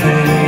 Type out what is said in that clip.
fail.